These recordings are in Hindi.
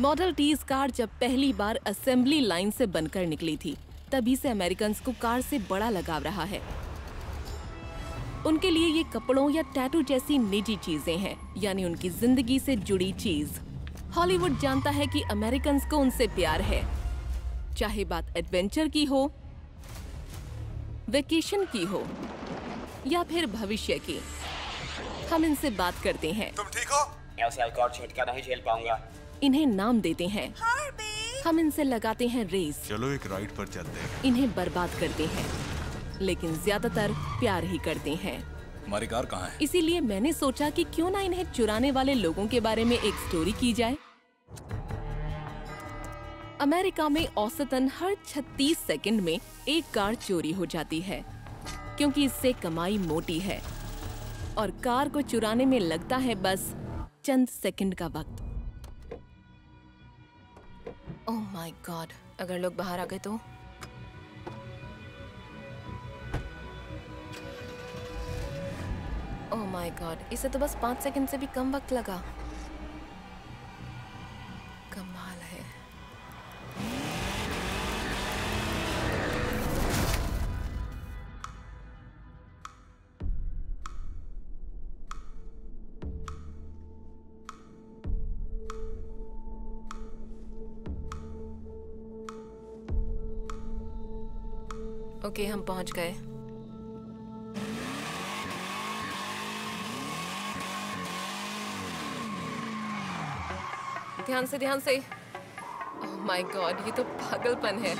मॉडल टीज कार जब पहली बार असेंबली लाइन से बनकर निकली थी तभी से अमेरिकन को कार से बड़ा लगाव रहा है। उनके लिए ये कपड़ों या टैटू जैसी निजी चीज़ें हैं यानी उनकी ज़िंदगी से जुड़ी चीज़। हॉलीवुड जानता है कि अमेरिकन को उनसे प्यार है। चाहे बात एडवेंचर की हो वेकेशन की हो या फिर भविष्य की। हम इनसे बात करते हैं। तुम ठीक हो? ऐसे झटका नहीं झेल पाऊँगा। इन्हें नाम देते हैं। हम इनसे लगाते हैं रेस। चलो एक राइड पर चलते हैं। इन्हें बर्बाद करते हैं लेकिन ज़्यादातर प्यार ही करते हैं। हमारी कार कहाँ है? इसीलिए मैंने सोचा कि क्यों ना इन्हें चुराने वाले लोगों के बारे में एक स्टोरी की जाए। अमेरिका में औसतन हर 36 सेकंड में एक कार चोरी हो जाती है क्योंकि इससे कमाई मोटी है। और कार को चुराने में लगता है बस चंद सेकंड का वक्त। ओह माय गॉड अगर लोग बाहर आ गए तो? ओह माय गॉड इसे तो बस पाँच सेकंड से भी कम वक्त लगा। ओके हम पहुँच गए। ध्यान से ध्यान से। ओह माय गॉड ये तो पागलपन है।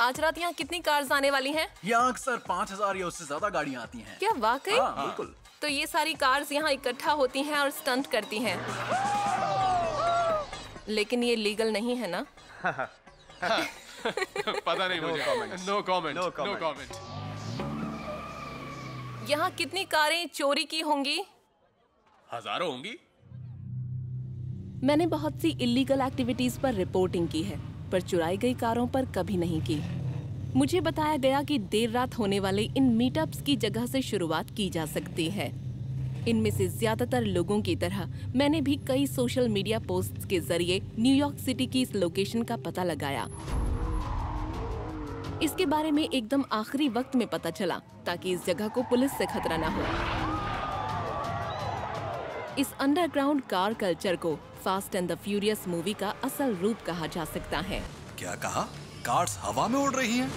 आज रात यहाँ कितनी कार्स आने वाली हैं? यहाँ अक्सर पाँच हज़ार या उससे ज़्यादा गाड़ियाँ आती हैं। क्या वाकई? हाँ, बिल्कुल। तो ये सारी कार्स यहाँ इकट्ठा होती हैं और स्टंट करती हैं। लेकिन ये लीगल नहीं है ना? पता नहीं मुझे। No comment no. कमेंट यहाँ कितनी कारें चोरी की होंगी? हज़ारों होंगी। मैंने बहुत सी इलीगल एक्टिविटीज़ पर रिपोर्टिंग की है पर चुराई गई कारों पर कभी नहीं की। मुझे बताया गया कि देर रात होने वाले इन मीटअप्स की जगह से शुरुआत की जा सकती है। इनमें से ज़्यादातर लोगों की तरह, मैंने भी कई सोशल मीडिया पोस्ट्स के ज़रिए न्यूयॉर्क सिटी की इस लोकेशन का पता लगाया। इसके बारे में एकदम आखिरी वक्त में पता चला, ताकि इस जगह को पुलिस से खतरा न हो। इस अंडरग्राउंड कार कल्चर को fast and the furious movie का असल रूप कहा जा सकता है। क्या कहा? कार्स हवा में उड़ रही हैं?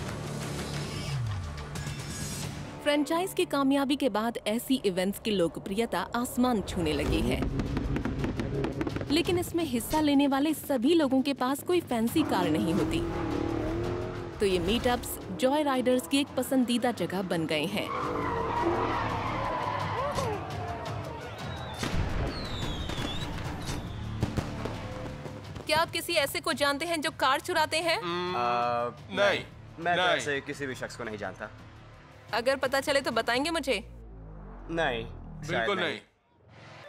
फ्रेंचाइज की कामयाबी के बाद ऐसी इवेंट्स की लोकप्रियता आसमान छूने लगी है। लेकिन इसमें हिस्सा लेने वाले सभी लोगों के पास कोई फैंसी कार नहीं होती। तो ये मीटअप्स जॉय राइडर्स की एक पसंदीदा जगह बन गए हैं। क्या आप किसी ऐसे को जानते हैं जो कार चुराते हैं? आ, नहीं। मैं तो नहीं। ऐसे किसी भी शख्स को नहीं जानता। अगर पता चले तो बताएँगे मुझे? नहीं बिल्कुल नहीं।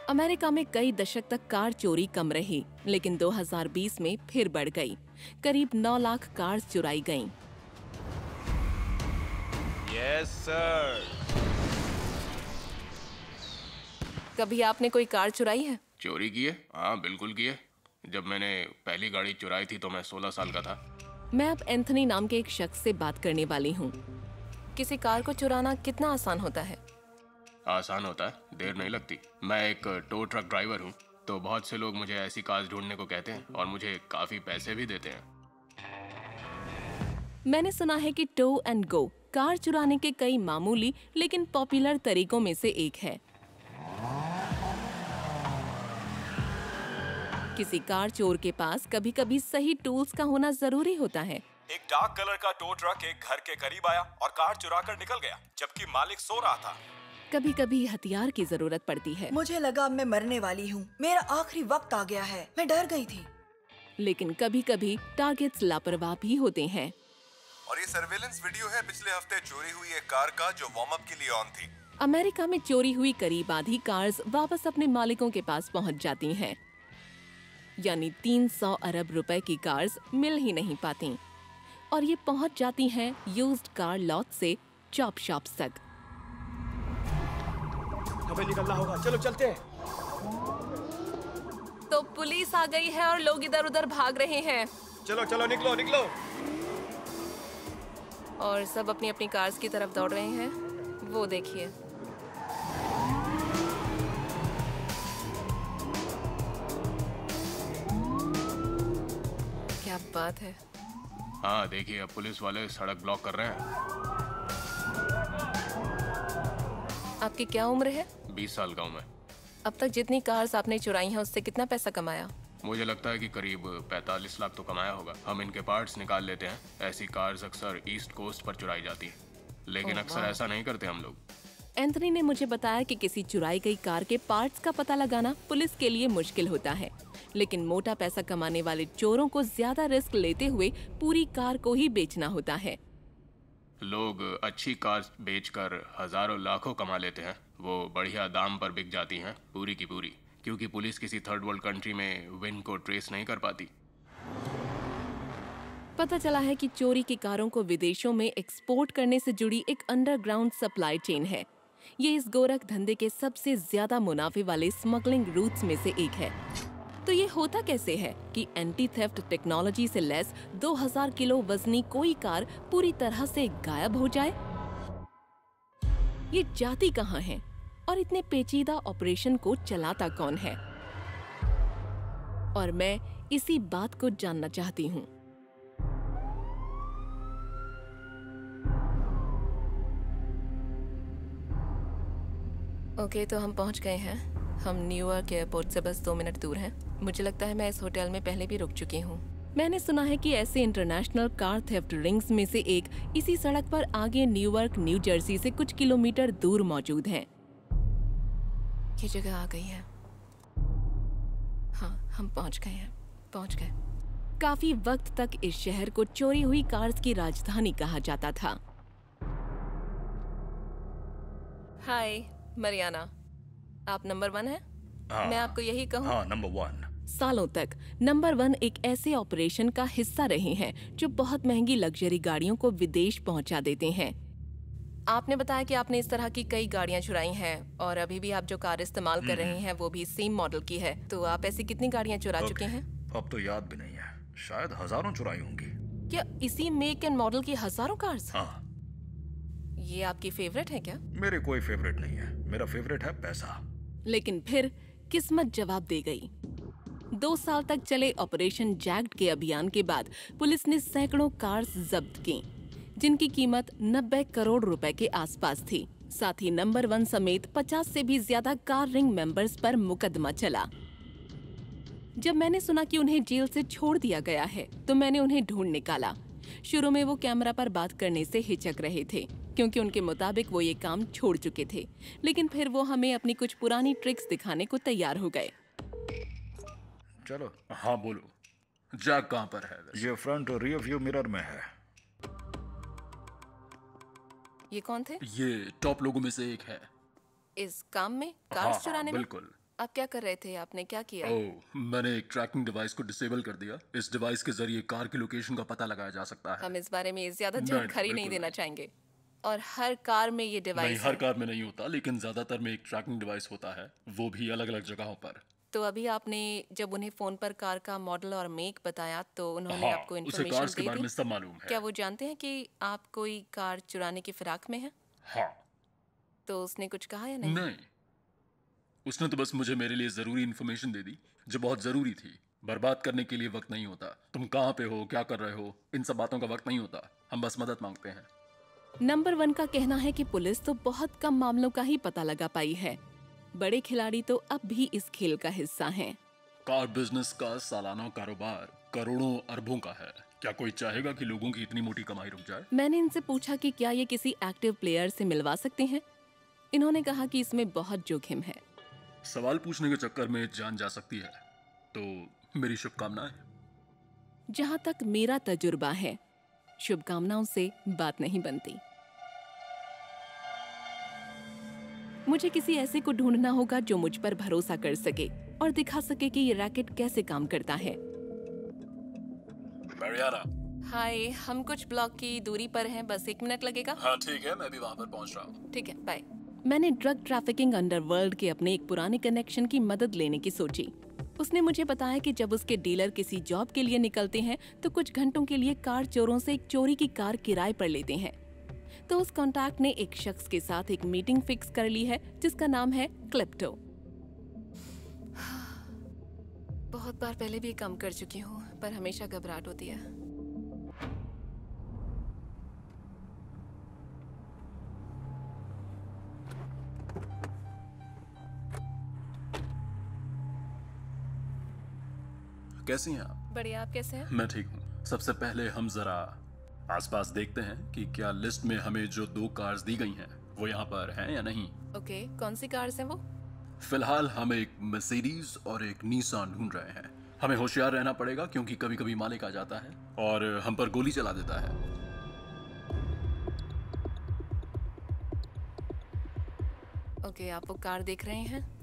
अमेरिका में कई दशक तक कार चोरी कम रही लेकिन 2020 में फिर बढ़ गई। करीब 9 लाख कार चुराई गईं। यस सर कभी आपने कोई कार चुराई है? चोरी किए हाँ? बिल्कुल किए जब मैंने पहली गाड़ी चुराई थी तो मैं 16 साल का था। मैं अब एंथनी नाम के एक शख्स से बात करने वाली हूँ। किसी कार को चुराना कितना आसान होता है? आसान होता है देर नहीं लगती। मैं एक टो ट्रक ड्राइवर हूँ तो बहुत से लोग मुझे ऐसी कार ढूँढने को कहते हैं और मुझे काफ़ी पैसे भी देते हैं। मैंने सुना है कि टो एंड गो कार चुराने के कई मामूली लेकिन पॉपुलर तरीकों में से एक है। किसी कार चोर के पास कभी कभी सही टूल्स का होना ज़रूरी होता है। एक डार्क कलर का टो ट्रक एक घर के करीब आया और कार चुरा कर निकल गया जबकि मालिक सो रहा था। कभी कभी हथियार की ज़रूरत पड़ती है। मुझे लगा मैं मरने वाली हूँ। मेरा आखिरी वक्त आ गया है। मैं डर गई थी। लेकिन कभी कभी टारगेट्स लापरवाह भी होते हैं। और ये सर्वेलेंस वीडियो है पिछले हफ़्ते चोरी हुई एक कार का जो वार्म अप के लिए ऑन थी। अमेरिका में चोरी हुई करीब आधी कार्स वापस अपने मालिकों के पास पहुँच जाती हैं। यानी 300 अरब रुपए की कार्स मिल ही नहीं पाती। और ये पहुँच जाती हैं यूज्ड कार लॉट से चॉप शॉप्स तक। हमें निकलना होगा। चलो चलते हैं। तो पुलिस आ गई है और लोग इधर उधर भाग रहे हैं। चलो चलो निकलो निकलो। और सब अपनी अपनी कार्स की तरफ़ दौड़ रहे हैं। वो देखिए। क्या बात है। हाँ देखिए अब पुलिस वाले सड़क ब्लॉक कर रहे हैं। आपकी क्या उम्र है? बीस साल का हूँ मैं। अब तक जितनी कार्स आपने चुराई हैं उससे कितना पैसा कमाया? मुझे लगता है कि करीब 45 लाख तो कमाया होगा। हम इनके पार्ट्स निकाल लेते हैं। ऐसी कार्स अक्सर ईस्ट कोस्ट पर चुराई जाती है। लेकिन अक्सर ऐसा नहीं करते हम लोग। एंथनी ने मुझे बताया कि किसी चुराई गई कार के पार्ट्स का पता लगाना पुलिस के लिए मुश्किल होता है। लेकिन मोटा पैसा कमाने वाले चोरों को ज़्यादा रिस्क लेते हुए पूरी कार को ही बेचना होता है। लोग अच्छी कार बेचकर हज़ारों लाखों कमा लेते हैं। वो बढ़िया दाम पर बिक जाती हैं पूरी की पूरी क्योंकि पुलिस किसी थर्ड वर्ल्ड कंट्री में विन को ट्रेस नहीं कर पाती। पता चला है कि चोरी की कारों को विदेशों में एक्सपोर्ट करने से जुड़ी एक अंडरग्राउंड सप्लाई चेन है। ये इस गोरख धंधे के सबसे ज़्यादा मुनाफे वाले स्मगलिंग रूट्स में से एक है। तो ये होता कैसे है कि एंटी थेफ्ट टेक्नोलॉजी से लैस 2000 किलो वजनी कोई कार पूरी तरह से गायब हो जाए? ये जाती कहाँ है और इतने पेचीदा ऑपरेशन को चलाता कौन है? और मैं इसी बात को जानना चाहती हूँ। ओके तो हम पहुँच गए हैं। हम न्यूयॉर्क एयरपोर्ट से बस दो मिनट दूर हैं। मुझे लगता है मैं इस होटल में पहले भी रुक चुकी हूँ। मैंने सुना है कि ऐसे इंटरनेशनल कार थेफ्ट रिंग्स में से एक इसी सड़क पर आगे न्यूयॉर्क, न्यू जर्सी से कुछ किलोमीटर दूर मौजूद है। ये जगह आ गई है। हाँ हम पहुँच गए हैं। पहुँच गए। काफ़ी वक्त तक इस शहर को चोरी हुई कार्स की राजधानी कहा जाता था। हाय मरियाना आप नंबर वन है? हाँ। मैं आपको यही कहूँ। हाँ नंबर वन। सालों तक नंबर वन एक ऐसे ऑपरेशन का हिस्सा रहे हैं जो बहुत महँगी लग्जरी गाड़ियों को विदेश पहुँचा देते हैं। आपने बताया कि आपने इस तरह की कई गाड़ियाँ चुराई हैं और अभी भी आप जो कार इस्तेमाल कर रहे हैं वो भी सेम मॉडल की है। तो आप ऐसी कितनी गाड़ियाँ चुरा चुके हैं? अब तो याद भी नहीं है। शायद हज़ारों चुराई होंगी। क्या इसी मेक एंड मॉडल की हज़ारों कार्स हाँ। ये आपकी फेवरेट है क्या? मेरे कोई फेवरेट नहीं है। मेरा फेवरेट है पैसा। लेकिन फिर किस्मत जवाब दे गई। दो साल तक चले ऑपरेशन जैक्ट के अभियान के बाद पुलिस ने सैकड़ों कार्स जब्त की जिनकी कीमत 90 करोड़ रुपए के आसपास थी। साथ ही नंबर वन समेत 50 से भी ज़्यादा कार रिंग मेंबर्स पर मुकदमा चला। जब मैंने सुना कि उन्हें जेल से छोड़ दिया गया है तो मैंने उन्हें ढूंढ निकाला। शुरू में वो कैमरा पर बात करने से हिचक रहे थे। क्योंकि उनके मुताबिक वो ये काम छोड़ चुके थे। लेकिन फिर वो हमें अपनी कुछ पुरानी ट्रिक्स दिखाने को तैयार हो गए। चलो। हाँ बोलो। जैक कहाँ पर है? वैसे? ये फ्रंट और रियर व्यू मिरर में है। ये कौन थे? ये टॉप लोगों में से एक है। इस काम में? हाँ, कार्स हाँ, चुराने में? बिल्कुल। आप क्या कर रहे थे? आपने क्या किया? ओह मैंने एक ट्रैकिंग डिवाइस को डिसेबल कर दिया। इस डिवाइस के ज़रिए कार की लोकेशन का पता लगाया जा सकता है। हम इस बारे में ज़्यादा जानकारी नहीं देना चाहेंगे। और हर कार में ये डिवाइस नहीं हर कार में नहीं होता लेकिन ज़्यादातर में एक ट्रैकिंग डिवाइस होता है वो भी अलग अलग जगहों पर। तो अभी आपने जब उन्हें फ़ोन पर कार का मॉडल और मेक बताया तो उन्होंने हाँ आपको उसे इन्फॉर्मेशन कार्स के दे बारे दी। में सब मालूम है। क्या वो जानते हैं कि आप कोई कार चुराने की फिराक में हैं? हाँ। तो उसने कुछ कहा या नहीं? नहीं। उसने तो बस मुझे मेरे लिए ज़रूरी इन्फॉर्मेशन दे दी जो बहुत ज़रूरी थी। बर्बाद करने के लिए वक्त नहीं होता। तुम कहाँ पे हो क्या कर रहे हो? इन सब बातों का वक्त नहीं होता। हम बस मदद मांगते हैं। नंबर वन का कहना है कि पुलिस तो बहुत कम मामलों का ही पता लगा पाई है। बड़े खिलाड़ी तो अब भी इस खेल का हिस्सा हैं। कार बिज़नेस का सालाना कारोबार करोड़ों अरबों का है। क्या कोई चाहेगा कि लोगों की इतनी मोटी कमाई रुक जाए? मैंने इनसे पूछा कि क्या ये किसी एक्टिव प्लेयर से मिलवा सकते हैं? इन्होंने कहा कि इसमें बहुत जोखिम है। सवाल पूछने के चक्कर में जान जा सकती है। तो मेरी शुभकामनाएँ। जहाँ तक मेरा तजुर्बा है शुभकामनाओं से बात नहीं बनती। मुझे किसी ऐसे को ढूंढना होगा जो मुझ पर भरोसा कर सके और दिखा सके कि ये रैकेट कैसे काम करता है। मैरियाना हाय हम कुछ ब्लॉक की दूरी पर हैं बस एक मिनट लगेगा? हाँ ठीक है मैं भी वहाँ पर पहुँच रहा हूँ। ठीक है बाय मैंने ड्रग ट्रैफिकिंग अंडरवर्ल्ड के अपने एक पुराने कनेक्शन की मदद लेने की सोची। उसने मुझे बताया कि जब उसके डीलर किसी जॉब के लिए निकलते हैं तो कुछ घंटों के लिए कार चोरों से एक चोरी की कार किराए पर लेते हैं। तो उस कॉन्टैक्ट ने एक शख्स के साथ एक मीटिंग फिक्स कर ली है, जिसका नाम है क्लिप्टो बहुत बार पहले भी काम कर चुकी हूँ, पर हमेशा घबराहट होती है। कैसी हैं आप? बढ़िया आप कैसे हैं? मैं ठीक हूँ। सबसे पहले हम जरा आसपास देखते हैं कि क्या लिस्ट में हमें जो दो कार्स दी गई हैं वो यहाँ पर हैं या नहीं। ओके कौन सी कार्स हैं वो? फ़िलहाल हम एक मर्सिडीज और एक नीसान ढूंढ रहे हैं। हमें होशियार रहना पड़ेगा क्योंकि कभी कभी मालिक आ जाता है और हम पर गोली चला देता है। ओके आप वो कार देख रहे हैं?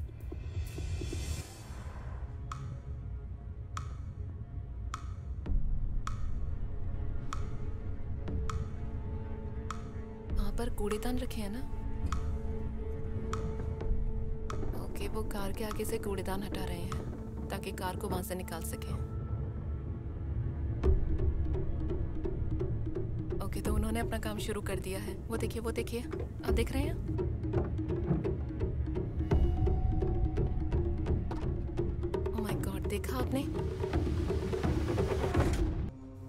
कूड़ेदान रखे हैं ना? ओके वो कार के आगे से कूड़ेदान हटा रहे हैं, ताकि कार को वहाँ से निकाल सके। ओके तो उन्होंने अपना काम शुरू कर दिया है। वो देखिए वो देखिए। आप देख रहे हैं? Oh देखा आपने?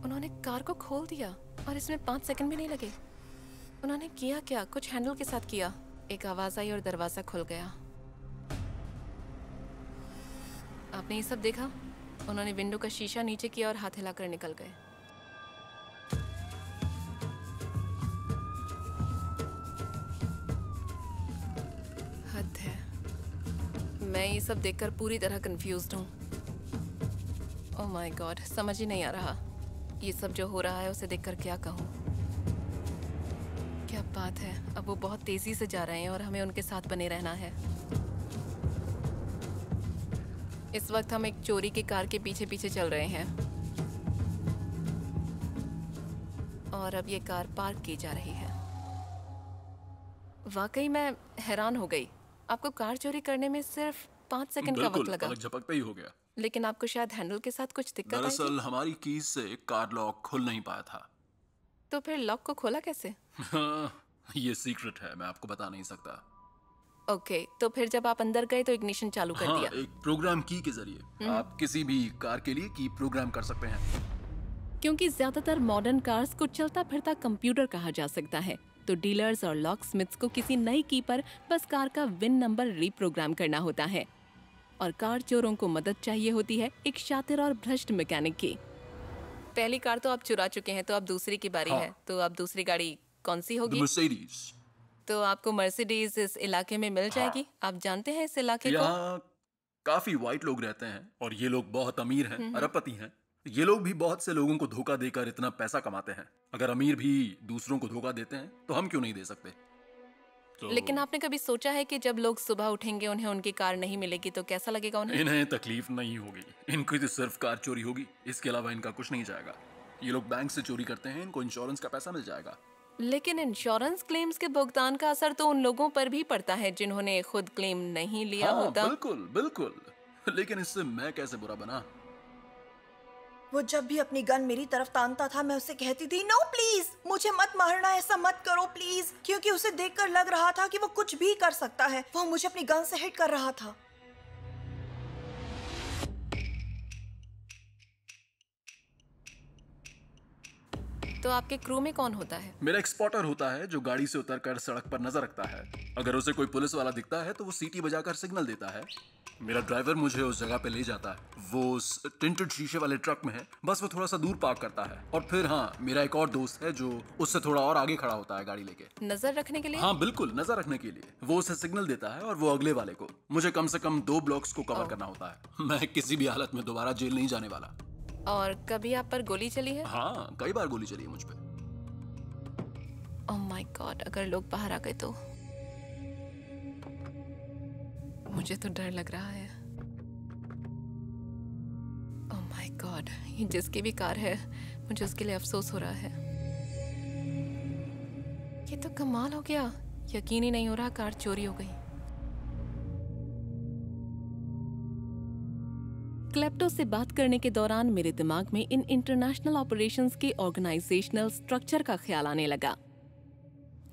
उन्होंने कार को खोल दिया, और इसमें पाँच सेकंड भी नहीं लगे। उन्होंने किया क्या? कुछ हैंडल के साथ किया? एक आवाज़ आई और दरवाज़ा खुल गया। आपने ये सब देखा? उन्होंने विंडो का शीशा नीचे किया और हाथ हिलाकर निकल गए। हद है। मैं ये सब देखकर पूरी तरह कंफ्यूज हूँ। ओह माय गॉड समझ ही नहीं आ रहा। ये सब जो हो रहा है, उसे देखकर क्या कहूँ? बात है। अब वो बहुत तेज़ी से जा रहे हैं और हमें उनके साथ बने रहना है। इस वक्त हम एक चोरी की कार के पीछे पीछे चल रहे हैं। और अब ये कार पार्क की जा रही है। वाकई मैं हैरान हो गई। आपको कार चोरी करने में सिर्फ़ पाँच सेकंड का वक्त लगा। झपकते ही हो गया। लेकिन आपको शायद हैंडल के साथ कुछ दिक्कत दरअसल हमारी कीज से कार लॉक खुल नहीं पाया था। तो फिर लॉक को खोला कैसे? हाँ, ये सीक्रेट है मैं आपको बता नहीं सकता। ओके okay, तो फिर जब आप अंदर गए तो इग्निशन चालू कर हाँ दिया। एक प्रोग्राम की के ज़रिए। आप किसी भी कार के लिए की प्रोग्राम कर सकते हैं। क्योंकि ज़्यादातर मॉडर्न कार्स को चलता फिरता कंप्यूटर कहा जा सकता है तो डीलर्स और लॉक स्मिथ्स को किसी नई की पर बस कार का विन नंबर रीप्रोग्राम करना होता है। और कार चोरों को मदद चाहिए होती है एक शातिर और भ्रष्ट मैकेनिक की। पहली कार तो आप चुरा चुके हैं तो अब दूसरी की बारी हाँ। है तो अब दूसरी गाड़ी कौन सी होगी? मर्सिडीज तो आपको मर्सिडीज इस इलाके में मिल जाएगी। आप जानते हैं इस इलाके को? काफ़ी वाइट लोग रहते हैं और ये लोग बहुत अमीर हैं अरबपति हैं। ये लोग भी बहुत से लोगों को धोखा देकर इतना पैसा कमाते हैं। अगर अमीर भी दूसरों को धोखा देते हैं तो हम क्यों नहीं दे सकते? तो लेकिन आपने कभी सोचा है कि जब लोग सुबह उठेंगे उन्हें उनकी कार नहीं मिलेगी तो कैसा लगेगा उन्हें? इन्हें तकलीफ़ नहीं होगी। इनकी तो सिर्फ़ कार चोरी होगी। इसके अलावा इनका कुछ नहीं जाएगा। ये लोग बैंक से चोरी करते हैं इनको इंश्योरेंस का पैसा मिल जाएगा। लेकिन इंश्योरेंस क्लेम्स के भुगतान का असर तो उन लोगों पर भी पड़ता है जिन्होंने खुद क्लेम नहीं लिया हाँ होता। बिल्कुल बिल्कुल। लेकिन इससे मैं कैसे बुरा बना? वो जब भी अपनी गन मेरी तरफ़ तानता था मैं उसे कहती थी नो प्लीज़ मुझे मत मारना ऐसा मत करो प्लीज़ क्योंकि उसे देखकर लग रहा था कि वो कुछ भी कर सकता है। वो मुझे अपनी गन से हिट कर रहा था। तो आपके क्रू में कौन होता है? मेरा एक स्पॉटर होता है जो गाड़ी से उतरकर सड़क पर नज़र रखता है। अगर उसे कोई पुलिस वाला दिखता है तो वो सीटी बजाकर सिग्नल देता है। मेरा ड्राइवर मुझे उस जगह पे ले जाता है। वो उस टिंटेड शीशे वाले ट्रक में है। बस वो थोड़ा सा दूर पार्क करता है। और फिर हाँ मेरा एक और दोस्त है जो उससे थोड़ा और आगे खड़ा होता है गाड़ी लेके। नज़र रखने के लिए? हाँ बिल्कुल नज़र रखने के लिए। वो उसे सिग्नल देता है और वो अगले वाले को। मुझे कम से कम दो ब्लॉक्स को कवर करना होता है। मैं किसी भी हालत में दोबारा जेल नहीं जाने वाला। और कभी आप पर गोली चली है? हाँ कई बार गोली चली है मुझ पे। ओह माय गॉड अगर लोग बाहर आ गए तो? मुझे तो डर लग रहा है। ओह माय गॉड ये जिसकी भी कार है मुझे उसके लिए अफसोस हो रहा है। ये तो कमाल हो गया। यकीन ही नहीं हो रहा कार चोरी हो गई। क्लेप्टो से बात करने के दौरान मेरे दिमाग में इन इंटरनेशनल ऑपरेशंस के ऑर्गेनाइजेशनल स्ट्रक्चर का ख्याल आने लगा।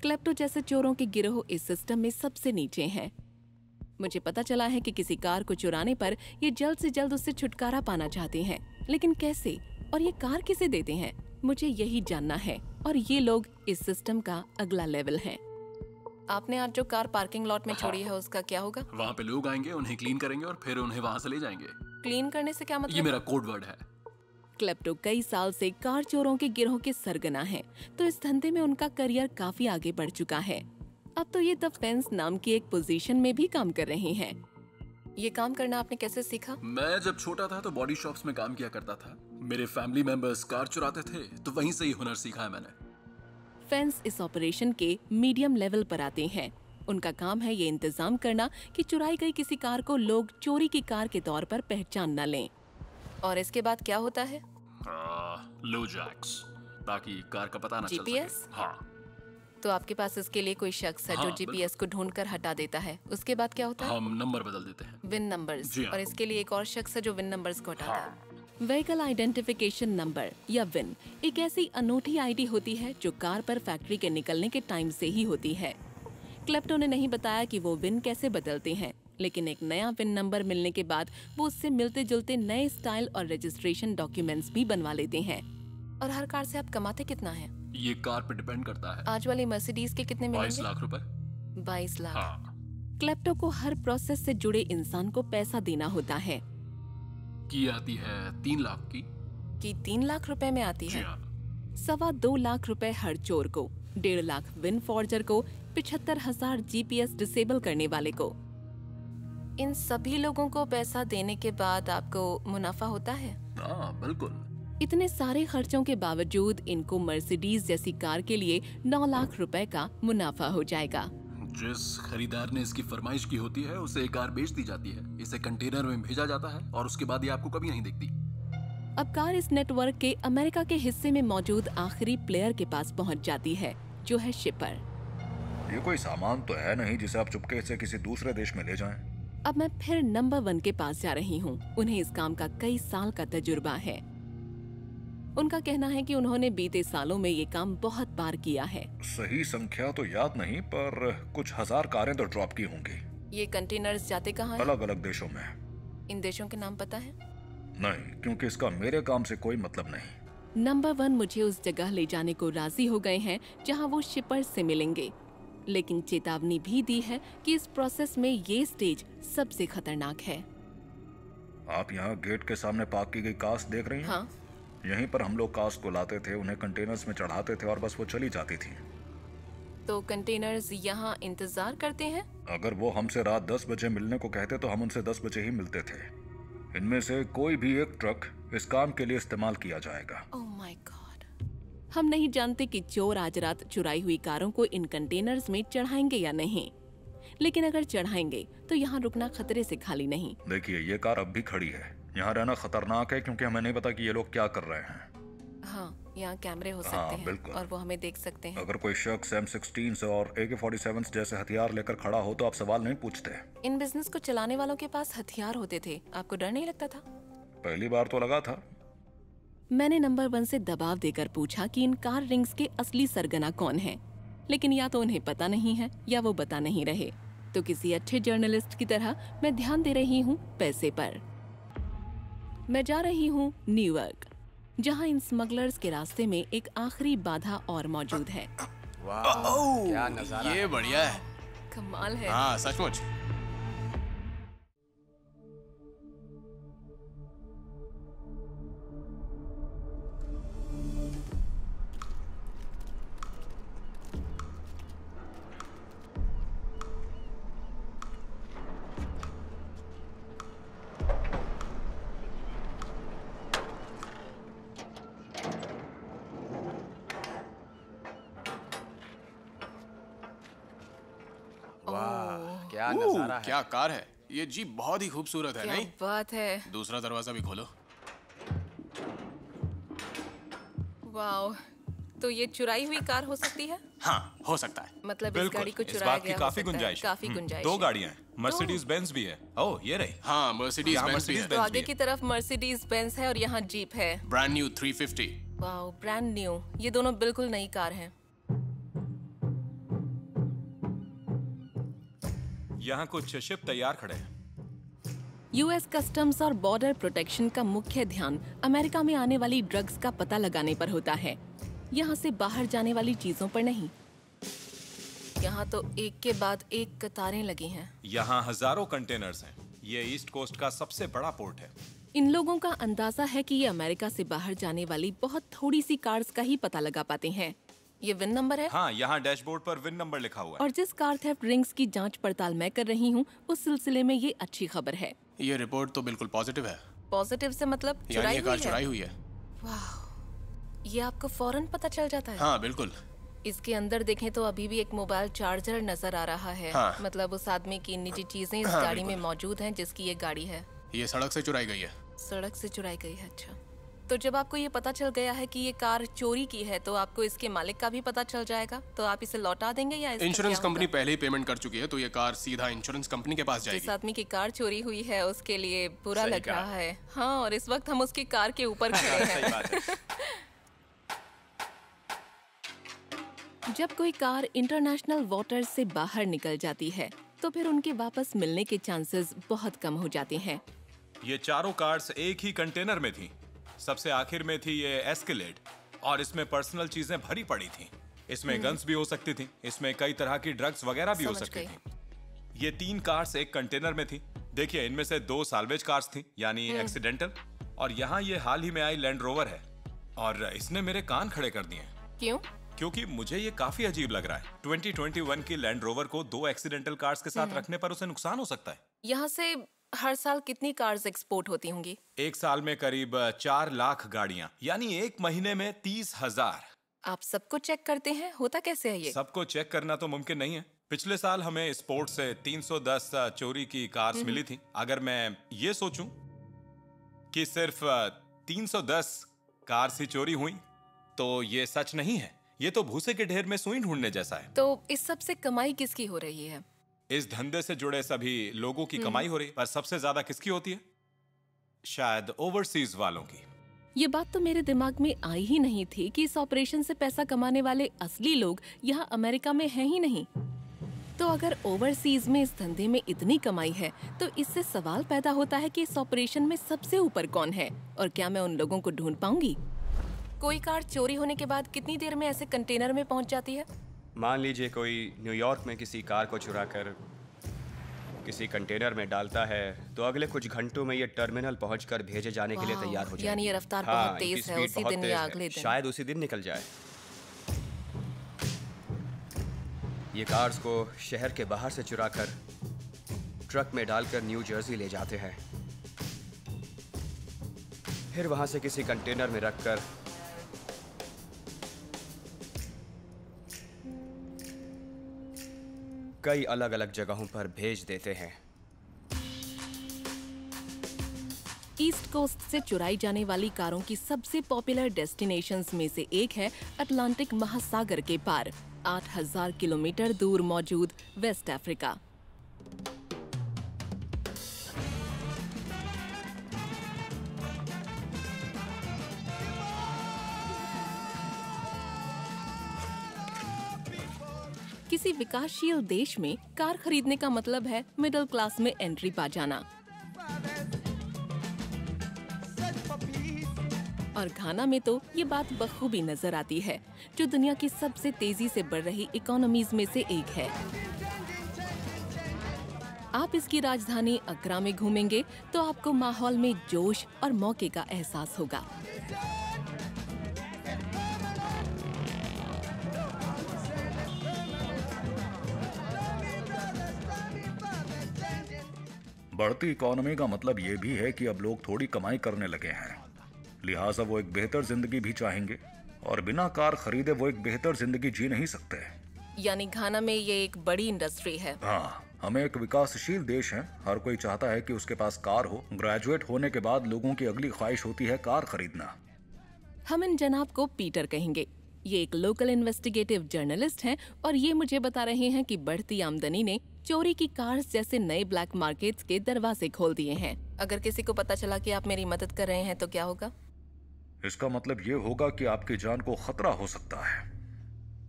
क्लेप्टो जैसे चोरों के गिरोह इस सिस्टम में सबसे नीचे हैं। मुझे पता चला है कि किसी कार को चुराने पर ये जल्द से जल्द उससे छुटकारा पाना चाहते हैं। लेकिन कैसे? और ये कार किसे देते हैं? मुझे यही जानना है। और ये लोग इस सिस्टम का अगला लेवल है। आपने आज जो कार पार्किंग लॉट में छोड़ी है। उसका क्या होगा? वहाँ पे लोग आएँगे उन्हें क्लीन करेंगे और फिर उन्हें वहाँ से ले जाएँगे। क्लीन करने से क्या मतलब? ये मेरा कोड वर्ड है। क्लेप्टो कई साल से कार चोरों के गिरोह के सरगना है तो इस धंधे में उनका करियर काफ़ी आगे बढ़ चुका है। अब तो ये द फेंस नाम की एक पोजीशन में भी काम कर रहे हैं। ये काम करना आपने कैसे सीखा? मैं जब छोटा था तो बॉडी शॉप्स में काम किया करता था। मेरे फैमिली मेंबर्स कार चुराते थे तो वहीं से ही हुनर सीखा है मैंने। फेंस इस ऑपरेशन के मीडियम लेवल पर आते हैं। उनका काम है ये इंतज़ाम करना कि चुराई गई किसी कार को लोग चोरी की कार के तौर पर पहचान न लें। और इसके बाद क्या होता है? लो जैक्स ताकि कार का पता ना चल सके। हाँ। तो आपके पास इसके लिए कोई शख्स है हाँ, जो जीपीएस को ढूंढकर हटा देता है। उसके बाद क्या होता है? हम नंबर बदल देते हैं। VIN numbers. हाँ। और इसके लिए एक और शख्स है जो विन नंबर्स को हटाता है। व्हीकल आइडेंटिफिकेशन नंबर या विन एक ऐसी अनूठी आईडी होती है जो कार पर फैक्ट्री के निकलने के टाइम से ही होती है। क्लेप्टो ने नहीं बताया कि वो विन कैसे बदलते हैं लेकिन एक नया विन नंबर मिलने के बाद वो उससे मिलते जुलते नए स्टाइल और रजिस्ट्रेशन डॉक्यूमेंट्स भी बनवा लेते हैं। और हर कार से आप कमाते कितना है? ये कार पे डिपेंड करता है। आज वाली मर्सिडीज के कितने बाईस लाख रुपए। बाईस लाख। हाँ। क्लेप्टो को हर प्रोसेस से जुड़े इंसान को पैसा देना होता है। की आती है तीन लाख की। कि तीन लाख रुपए में आती है? हाँ। सवा दो लाख रुपए हर चोर को डेढ़ लाख विन फॉर्जर को पिछहत्तर हज़ार जीपीएस डिसेबल करने वाले को। इन सभी लोगों को पैसा देने के बाद आपको मुनाफा होता है? हाँ बिल्कुल। इतने सारे खर्चों के बावजूद इनको मर्सिडीज जैसी कार के लिए नौ लाख रुपए का मुनाफा हो जाएगा। जिस खरीदार ने इसकी फरमाइश की होती है उसे एक कार बेच दी जाती है। इसे कंटेनर में भेजा जाता है और उसके बाद ये आपको कभी नहीं दिखती। अब कार इस नेटवर्क के अमेरिका के हिस्से में मौजूद आखिरी प्लेयर के पास पहुँच जाती है जो है शिपर ये कोई सामान तो है नहीं जिसे आप चुपके से किसी दूसरे देश में ले जाएँ। अब मैं फिर नंबर वन के पास जा रही हूँ। उन्हें इस काम का कई साल का तजुर्बा है। उनका कहना है कि उन्होंने बीते सालों में ये काम बहुत बार किया है। सही संख्या तो याद नहीं पर कुछ हज़ार कारें तो ड्रॉप की होंगी। ये कंटेनर्स जाते कहाँ अलग अलग देशों में। इन देशों के नाम पता है? नहीं क्योंकि इसका मेरे काम से कोई मतलब नहीं। नंबर वन मुझे उस जगह ले जाने को राज़ी हो गए हैं जहाँ वो शिपर से मिलेंगे। लेकिन चेतावनी भी दी है कि इस प्रोसेस में ये स्टेज सबसे खतरनाक है। आप यहाँ गेट के सामने पार्क की गई कास देख रही हैं? हाँ। यहीं पर हम लोग कास को लाते थे उन्हें कंटेनर्स में चढ़ाते थे और बस वो चली जाती थी। तो कंटेनर्स यहाँ इंतज़ार करते हैं? अगर वो हमसे रात 10 बजे मिलने को कहते तो हम उनसे 10 बजे ही मिलते थे। इनमें से कोई भी एक ट्रक इस काम के लिए इस्तेमाल किया जाएगा। माय गॉड हम नहीं जानते कि चोर आज रात चुराई हुई कारों को इन कंटेनर्स में चढ़ाएँगे या नहीं। लेकिन अगर चढ़ाएँगे तो यहाँ रुकना खतरे से खाली नहीं। देखिए ये कार अब भी खड़ी है। यहाँ रहना खतरनाक है क्योंकि हमें नहीं पता कि ये लोग क्या कर रहे हैं। हाँ यहाँ कैमरे हो हाँ, सकते हैं बिल्कुल। और वो हमें देख सकते हैं। अगर कोई शख्स एम सिक्सटीन और ए के फोर्टी सेवन जैसे हथियार लेकर खड़ा हो तो आप सवाल नहीं पूछते। इन बिज़नेस को चलाने वालों के पास हथियार होते थे। आपको डर नहीं लगता था? पहली बार तो लगा था। मैंने नंबर वन से दबाव देकर पूछा कि इन कार रिंग्स के असली सरगना कौन है। लेकिन या तो उन्हें पता नहीं है या वो बता नहीं रहे। तो किसी अच्छे जर्नलिस्ट की तरह मैं ध्यान दे रही हूँ पैसे पर। मैं जा रही हूँ न्यूयॉर्क जहाँ इन स्मगलर्स के रास्ते में एक आखिरी बाधा और मौजूद है। क्या नज़ारा ये बढ़िया है। कमाल है। हाँ सचमुच। वाह क्या नज़ारा है। क्या कार है? ये जीप बहुत ही खूबसूरत है क्या नहीं? बात है। दूसरा दरवाज़ा भी खोलो। वाओ तो ये चुराई हुई कार हो सकती है? हाँ हो सकता है। मतलब इस गाड़ी को इस चुराया बात की गया काफ़ी है, गुंजाइश काफ़ी हम्म, गुंजाइश दो। गाड़ियाँ हैं मर्सिडीज बेंज भी है। ओह ये रही। हाँ मर्सिडीज बेंज भी है। तो आगे की तरफ़ मर्सिडीज बेंज है और यहाँ जीप है। Brand new 350 wow brand new ये दोनों बिल्कुल नई कार हैं। यहाँ कुछ शिप तैयार खड़े हैं। यूएस कस्टम्स और बॉर्डर प्रोटेक्शन का मुख्य ध्यान अमेरिका में आने वाली ड्रग्स का पता लगाने पर होता है। यहाँ से बाहर जाने वाली चीज़ों पर नहीं। यहाँ तो एक के बाद एक कतारें लगी हैं। यहाँ हज़ारों कंटेनर्स हैं। ये ईस्ट कोस्ट का सबसे बड़ा पोर्ट है। इन लोगों का अंदाज़ा है कि ये अमेरिका से बाहर जाने वाली बहुत थोड़ी सी कार्स का ही पता लगा पाते हैं। ये विन नंबर है? हाँ यहाँ डैशबोर्ड पर विन नंबर लिखा हुआ है। और जिस कार थेफ्ट रिंग्स की जाँच पड़ताल मैं कर रही हूँ उस सिलसिले में ये अच्छी खबर है। ये रिपोर्ट तो बिल्कुल पॉजिटिव है। पॉजिटिव से मतलब चुराई ये हुई कार चुराई हुई है। ये आपको फ़ौरन पता चल जाता है? हाँ बिल्कुल। इसके अंदर देखें तो अभी भी एक मोबाइल चार्जर नज़र आ रहा है। हाँ। मतलब उस आदमी की निजी चीज़ें इस हाँ, गाड़ी में मौजूद हैं जिसकी ये गाड़ी है। ये सड़क से चुराई गई है। सड़क से चुराई गई है अच्छा। तो जब आपको ये पता चल गया है कि ये कार चोरी की है तो आपको इसके मालिक का भी पता चल जाएगा। तो आप इसे लौटा देंगे या इंश्योरेंस कंपनी पहले ही पेमेंट कर चुकी है तो ये कार सीधा इंश्योरेंस कंपनी के पास जिस जाएगी। आदमी की कार चोरी हुई है उसके लिए बुरा लग रहा है। हाँ और इस वक्त हम उसकी कार के ऊपर खड़े हैं। है। जब कोई कार इंटरनेशनल वाटर से बाहर निकल जाती है तो फिर उनके वापस मिलने के चांसेस बहुत कम हो जाते हैं। ये चारों कार्स एक ही कंटेनर में थी। सबसे आखिर में थी ये एस्केलेड और इसमें पर्सनल चीज़ें भरी पड़ी थी। इसमें गन्स भी हो सकती थी इसमें कई तरह की ड्रग्स वगैरह भी हो सकती थी। ये तीन कार्स एक कंटेनर में थी। देखिए इनमें से दो साल्वेज कार्स थी यानी एक्सीडेंटल और यहाँ ये हाल ही में आई लैंड रोवर है और इसने मेरे कान खड़े कर दिए क्यों? क्योंकि मुझे ये काफ़ी अजीब लग रहा है। 2021 की लैंड रोवर को दो एक्सीडेंटल कार्स के साथ रखने पर उसे नुकसान हो सकता है। यहाँ से हर साल कितनी कार्स एक्सपोर्ट होती होंगी? एक साल में करीब चार लाख गाड़ियाँ यानी एक महीने में तीस हज़ार। आप सबको चेक करते हैं? होता कैसे है ये? सबको चेक करना तो मुमकिन नहीं है। पिछले साल हमें स्पोर्ट से 310 चोरी की कार्स मिली थी। अगर मैं ये सोचूं कि सिर्फ़ 310 कार्स ही चोरी हुई तो ये सच नहीं है। ये तो भूसे के ढेर में सुई ढूँढने जैसा है। तो इस सबसे कमाई किसकी हो रही है? इस धंधे से जुड़े सभी लोगों की कमाई हो रही पर सबसे ज़्यादा किसकी होती है? शायद ओवरसीज वालों की। ये बात तो मेरे दिमाग में आई ही नहीं थी कि इस ऑपरेशन से पैसा कमाने वाले असली लोग यहाँ अमेरिका में हैं ही नहीं। तो अगर ओवरसीज में इस धंधे में इतनी कमाई है तो इससे सवाल पैदा होता है कि इस ऑपरेशन में सबसे ऊपर कौन है और क्या मैं उन लोगों को ढूंढ पाऊँगी? कोई कार चोरी होने के बाद कितनी देर में ऐसे कंटेनर में पहुँच जाती है? मान लीजिए कोई न्यूयॉर्क में किसी कार को चुरा कर किसी कंटेनर में डालता है तो अगले कुछ घंटों में ये टर्मिनल पहुंचकर भेजे जाने के लिए तैयार हो जाए यानी ये रफ्तार हाँ, बहुत तेज है, उसी दिन या अगले दिन। शायद उसी दिन निकल जाए। ये कार्स को शहर के बाहर से चुरा कर ट्रक में डालकर न्यू जर्सी ले जाते हैं। फिर वहाँ से किसी कंटेनर में रखकर कई अलग अलग जगहों पर भेज देते हैं। ईस्ट कोस्ट से चुराई जाने वाली कारों की सबसे पॉपुलर डेस्टिनेशन में से एक है अटलांटिक महासागर के पार 8000 किलोमीटर दूर मौजूद वेस्ट अफ्रीका। किसी विकासशील देश में कार खरीदने का मतलब है मिडिल क्लास में एंट्री पा जाना। और घाना में तो ये बात बखूबी नज़र आती है, जो दुनिया की सबसे तेज़ी से बढ़ रही इकोनॉमीज में से एक है। आप इसकी राजधानी अक्रा में घूमेंगे तो आपको माहौल में जोश और मौके का एहसास होगा। बढ़ती इकोनॉमी का मतलब ये भी है कि अब लोग थोड़ी कमाई करने लगे हैं। लिहाजा वो एक बेहतर ज़िंदगी भी चाहेंगे और बिना कार खरीदे वो एक बेहतर ज़िंदगी जी नहीं सकते। यानी घाना में ये एक बड़ी इंडस्ट्री है। हाँ हमें एक विकासशील देश है। हर कोई चाहता है कि उसके पास कार हो। ग्रेजुएट होने के बाद लोगों की अगली ख्वाहिश होती है कार खरीदना। हम इन जनाब को पीटर कहेंगे। ये एक लोकल इन्वेस्टिगेटिव जर्नलिस्ट हैं और ये मुझे बता रहे हैं कि बढ़ती आमदनी ने चोरी की कार्स जैसे नए ब्लैक मार्केट्स के दरवाजे खोल दिए हैं। अगर किसी को पता चला कि आप मेरी मदद कर रहे हैं तो क्या होगा? इसका मतलब ये होगा कि आपकी जान को खतरा हो सकता है।